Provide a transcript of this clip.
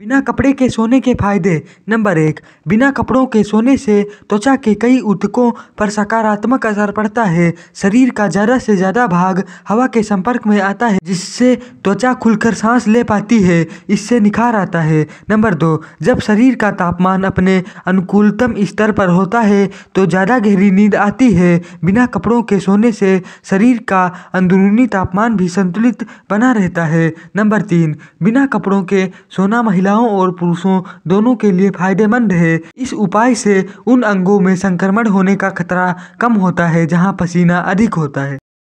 बिना कपड़े के सोने के फ़ायदे। नंबर एक, बिना कपड़ों के सोने से त्वचा के कई ऊतकों पर सकारात्मक असर पड़ता है। शरीर का ज़्यादा से ज़्यादा भाग हवा के संपर्क में आता है, जिससे त्वचा खुलकर सांस ले पाती है, इससे निखार आता है। नंबर दो, जब शरीर का तापमान अपने अनुकूलतम स्तर पर होता है तो ज़्यादा गहरी नींद आती है। बिना कपड़ों के सोने से शरीर का अंदरूनी तापमान भी संतुलित बना रहता है। नंबर तीन, बिना कपड़ों के सोना महिला महिलाओं और पुरुषों दोनों के लिए फ़ायदेमंद है। इस उपाय से उन अंगों में संक्रमण होने का खतरा कम होता है जहाँ पसीना अधिक होता है।